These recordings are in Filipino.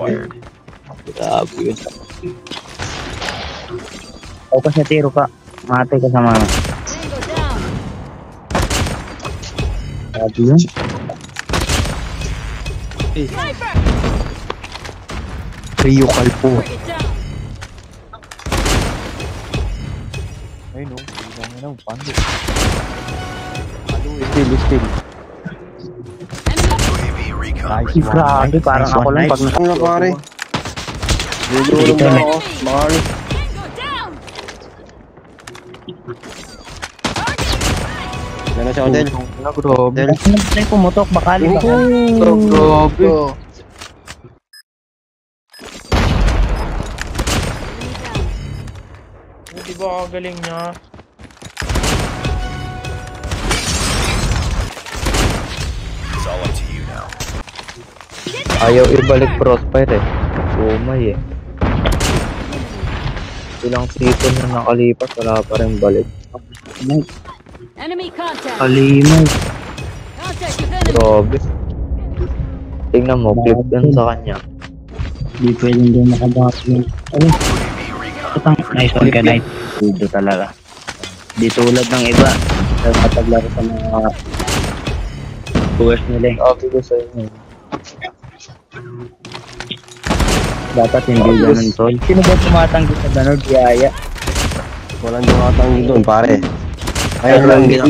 acquired. Grabe yun. O kasi tiro ka. Matay ka sa mga. Grabe yun. Sniper. Rio Calpo. Ay no, hindi lang yun ang pando. Halo, still, still. Nice one. Grabe, parang Nice ako one, lang nice. pag na... Ano pare? Dudulog Dito na ako. Mahal. Tango down. Yan na si Odel. Na, grabe. Ano ba pumutok? Bakali ba? Oh, grabe. Hindi ba kagaling niya? Ayaw ibalik crossfire eh. Sumay eh. Ilang season na nakalipas, wala pa rin balik. Enemy contact. Kalimay. Contact with enemy. Grabe. Tingnan mo, clip yan sa kanya. Di pwedeng yun. Ano? UAV recon Itang nice one ka night. Tudo talaga. Di tulad ng iba. Dahil mataglaro sa mga tours nila eh. Ko sa inyo. Dapat hindi ganun tol. Sino ba tumatanggi sa ganun? Biyaya. Walang dumatanggi doon pare. Ayun lang gina.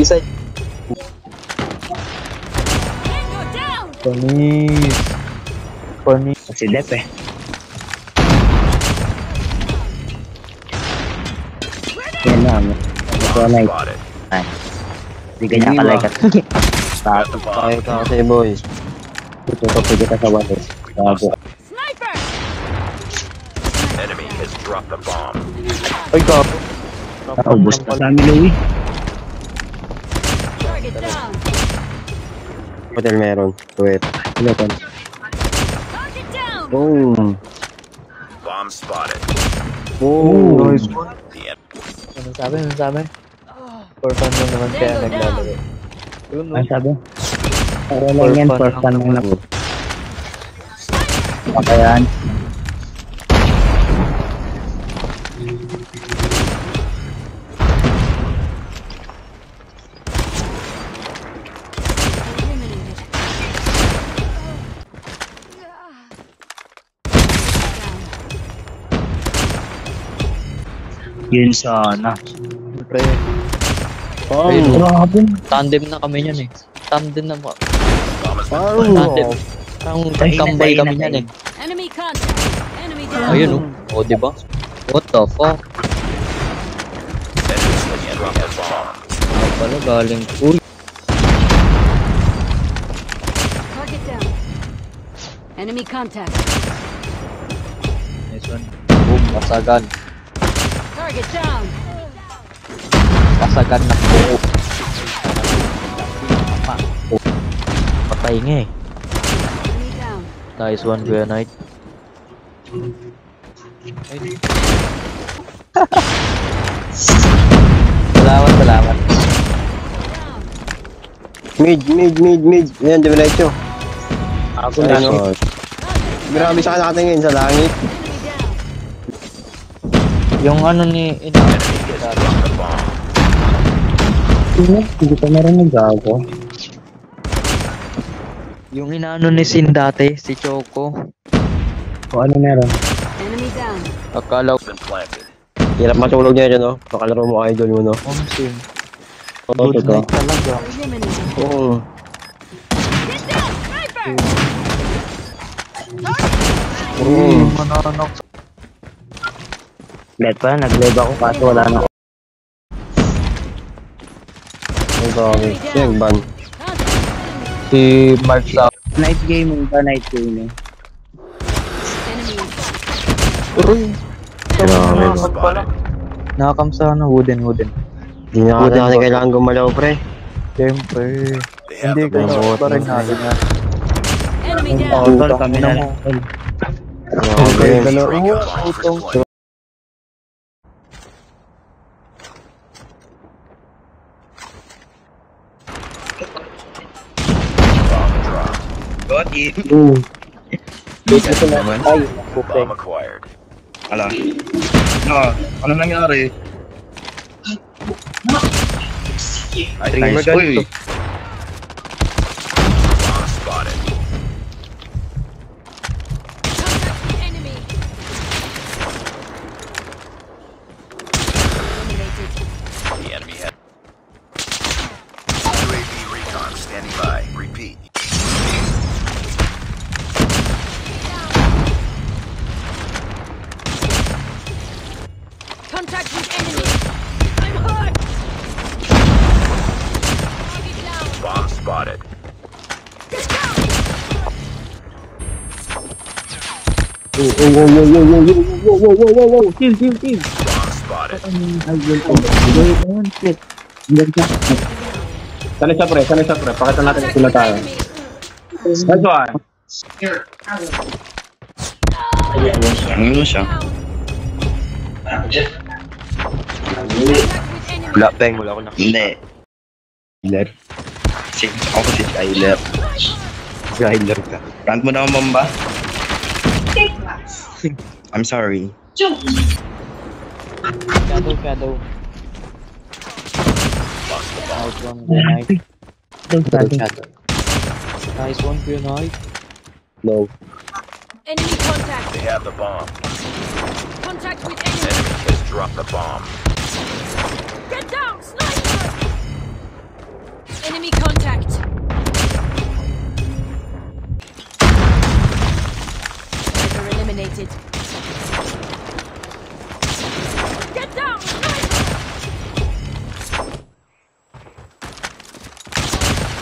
Panis. Panis. Si Dep eh. Yan lang. Ito na spotted. Hindi ganyan ka like at Tato. Kasi boy. Tututok ko kita sa walis. Sniper. Enemy has dropped the bomb. Ay, gago. Naubos na sa amin, Louie. Target down. Hotel meron. Wait. Ano down. Boom. Bomb spotted. Boom. Nice one. Ano sabi? Ano sabi? For fun lang naman kaya naglalaro. Ano sabi? Para lang yan, For fun lang lang Pakayan. Eliminated. Yun sana. Siyempre. Grabe. tandem na kami niyan eh. Tandem na mo. Tandem. Parang tayo kami niyan eh. Enemy contact. Enemy down. Ayun oh. O, di ba? What the fuck? Ano pala galing? Uy, Target down. Enemy contact. nice one. Boom, kasagan. Target down. Kasagan na po. Oh. Patay nga eh. Nice one, Kuya Knight. salamat, salamat. Mid, mid, mid, mid. Yan, diretso. Ako na. Ayun o. Grabe sa nakatingin sa langit. Yung ano ni... Hindi ko narinig gago. Yung inaano ni Sin dati, si Choco. O ano meron? Enemy down. Akala ko Been planted. Hirap matulog niya dyan, no? Pakalaro mo idol mo, no? Om Sin. Oo, Good night talaga. Oo. Sniper. Oo. Mananok. Let pa, nag-live ako kaso wala na. Ang dami. Yan, ban. Si Mark sa... Night gaming ba? Night gaming. Enemy. Uy! Grabe. Nakakam sa ano, wooden, wooden. Hindi na kasi natin kailangan gumalaw, pre. Siyempre. Hindi ko na pa rin natin yan. Enemy down. tol, kami na lang. Grabe. Boom. Bisa naman. Ay, okay. Bomb acquired. Ala. Ah, ano nangyari? Ay, nice. Oh, oh, chill, chill, chill. Bomb spotted. Ay, yun po. Wait, ayun, shit. Hanggang siya. Sana siya pre, sana siya pre. Pakita natin kung with tayo. Nice one. Ano siya? Down. Contact with enemy. Wala. Wala ko nakita. Hindi. Skyler. Si, ako si Skyler. Skyler ka. Plant mo na ang bomba? I'm sorry. Shadow, shadow. Lost the bomb. Nice one, good night. Shadow, shadow. Nice one, good night. No. Enemy contact. They have the bomb. Contact with enemy. Enemy has dropped the bomb. Get down, sniper. Enemy contact. Eliminated. Get down.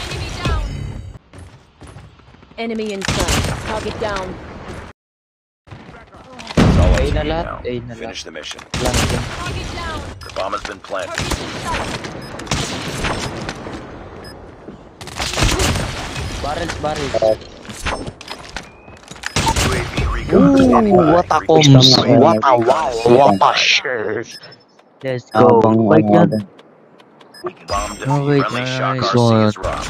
Enemy down. Enemy in sight. Target down. It's all up Ay na lahat, now. na Finish the mission. Planting. Target down. The bomb has been planted. Target in. Barrels, barrels. what a combs, what a wow, what a shit. Let's go. Wait, oh, wait, guys. Well,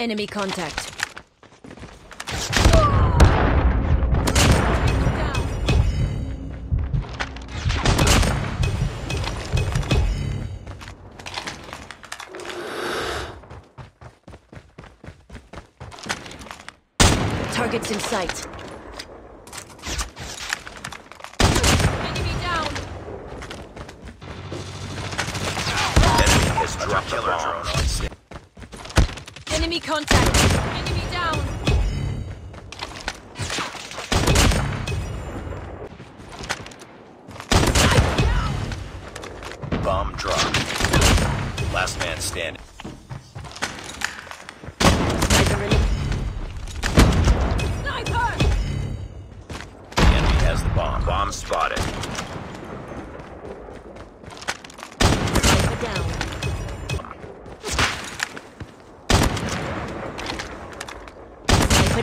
Enemy contact. Targets in sight. Enemy down. Enemy has dropped the bomb. Enemy contact. Enemy down. Bomb dropped. Last man standing.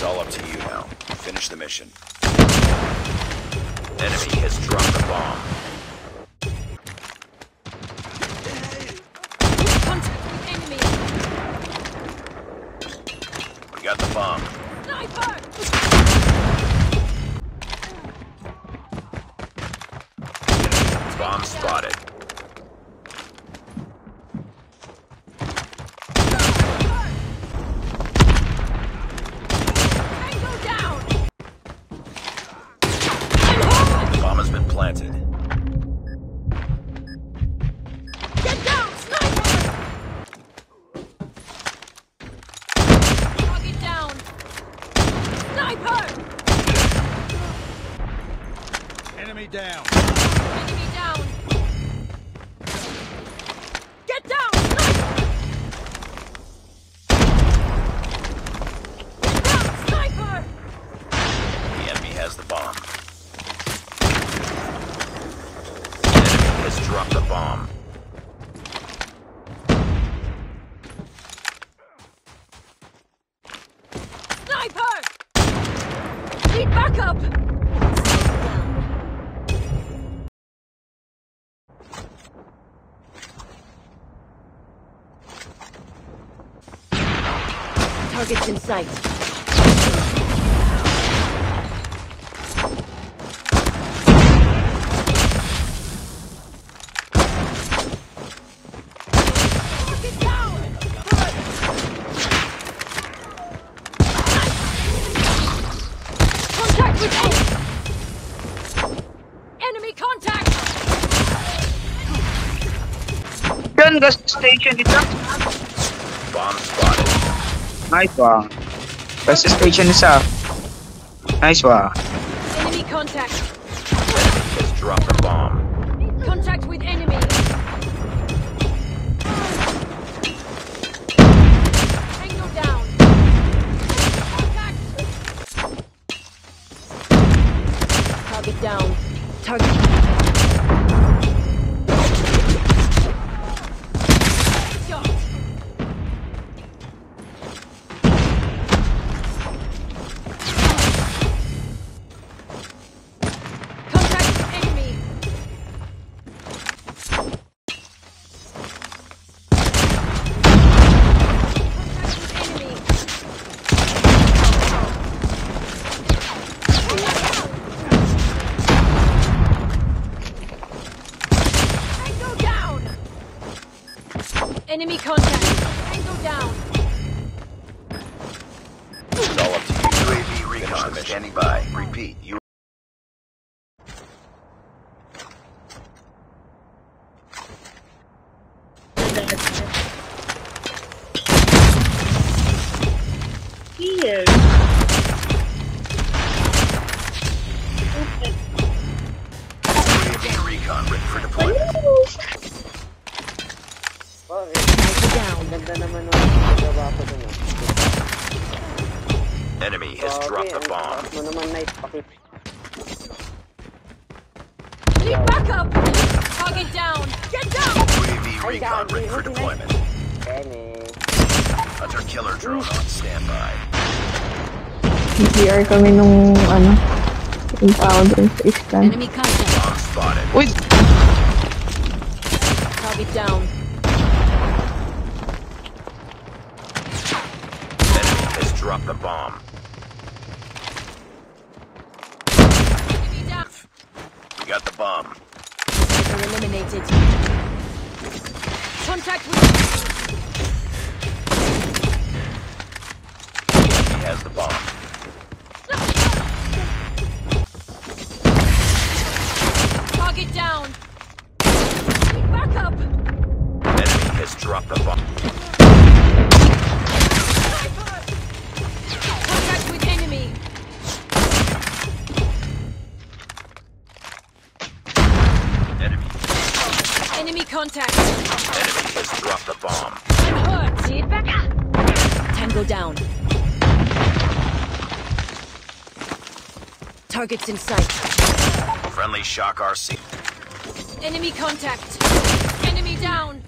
It's all up to you now. Finish the mission. Enemy has dropped the bomb. We got the bomb. Sniper! Bomb spotted. Targets in sight. Gun gas station dito. Bomb spotted. Nice one. Best in the south. Nice one. Enemy contact. Just drop the bomb. Enemy contact! Tango down! It's all up to you. UAV recon standing by. Repeat. You. Tango down! Ganda naman nung nagawa ko dun. Enemy has dropped the bomb. Mo naman, night. Pakit. Need backup! Target down! Get down! UAV recon ready for deployment. Eme. Hunter killer drone on standby. GR kami nung ano, yung tao sa island. Enemy contact! Bomb spotted. Uy! Target down! Dropped the bomb. We got the bomb. Sniper eliminated. Contact with Enemy has the bomb. Target down! Need backup! Enemy has dropped the bomb. Contact! Enemy has dropped the bomb. I'm hurt! Need backup! Tango down. Targets in sight. Friendly shock RC. Enemy contact! Enemy down!